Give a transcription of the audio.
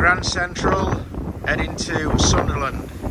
Grand Central, heading to Sunderland.